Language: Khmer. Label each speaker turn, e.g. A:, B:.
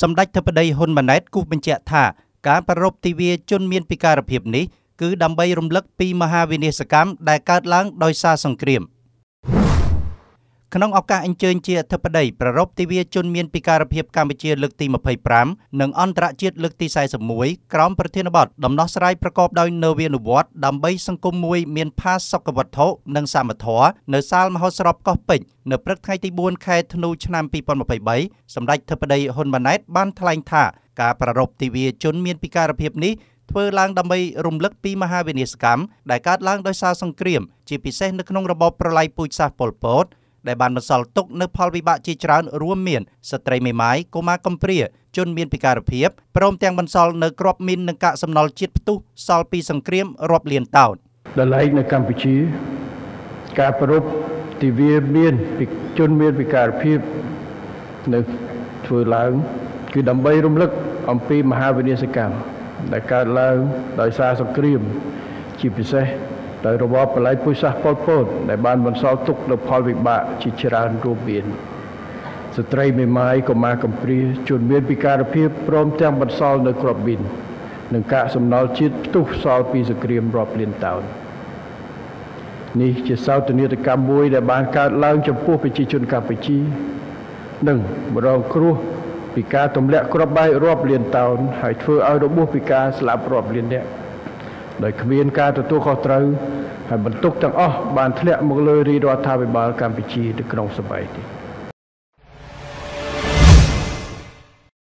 A: សម្ដេចធិបតីហ៊ុនម៉ាណែតគូសបញ្ជាក់ថាការប្រារព្ធទិវាជនមានពិការភាពនេះគឺដើម្បីរំលឹកពីមហាវិនាសកម្មដែលកើតឡើងដោយសារសង្គ្រាម។ ក្នុងឱកាសអញ្ជើញជាអធិបតីប្ររពទិវាជនមានពិការភាពកម្ពុជាលើកទី25និងអន្តរជាតិលើកទី41ក្រោមប្រធានបទដំណោះស្រាយប្រកបដោយនវានុវត្តន៍ដើម្បីសង្គមមួយមានផាសុកវត្ថុនិងសមធម៌នៅសាលមហោស្រពកោះពេជ្រនៅព្រឹកថ្ងៃទី4ខែធ្នូឆ្នាំ2023សម្ដេចធិបតីហ៊ុនម៉ាណែតបានថ្លែងថាការប្រារព្ធទិវាជនមានពិការភាពនេះធ្វើឡើងដើម្បីរំលឹកពីមហាវិនាសកម្មដែលកើតឡើងដោយសារសង្គ្រាម ជាពិសេសនៅក្នុងរបបប្រល័យពូជសាសន៍ប៉ុលពត ដែលបានបន្សល់ទុកនៅផលវិបាកជាច្រើនរួមមានស្ត្រីមេម៉ាយកុមារកំព្រាជនមានពិការភាពព្រមទាំងបន្សល់នៅក្របមីននិងកាកសំណល់ជាតិផ្ទុះសល់ពីសង្គ្រាមរាប់លានតោន
B: ដល់ឡែកនៅកម្ពុជា ការប្រពទិវាមានជនមានពិការភាពនៅធ្វើឡើងគឺដើម្បីរំលឹកអំពីមហាវិនាសកម្មដែលកើតឡើងដោយសារសង្គ្រាមជាពិសេស ដោយរបបបល័យពុយសាសប៉ុលពតដែលបានបន្សល់ទុកនូវផលវិបាកជាច្រើនរួមមានស្ត្រីមេម៉ាយកុមារកំព្រាជនមានពិការភាពព្រមទាំងបន្សល់នៅក្របប៊ីននិងកាកសំណល់ជាតិផ្ទុះសល់ពីសង្គ្រាមរាប់លានតោននេះជាសោតនីយកម្មមួយដែលបានកើតឡើងចំពោះប្រជាជនកម្ពុជានិងរងគ្រោះពីការទម្លាក់គ្រាប់បែករាប់លានតោនហើយធ្វើឲ្យរបួសពីការស្លាប់រាប់លាននាក់ ដោយគ្មានការទទួលខុសត្រូវហើយបន្ទុកទាំងអស់បានធ្លាក់មកលើរាជរដ្ឋាភិបាលកម្ពុជានៅក្នុងសម័យនេះ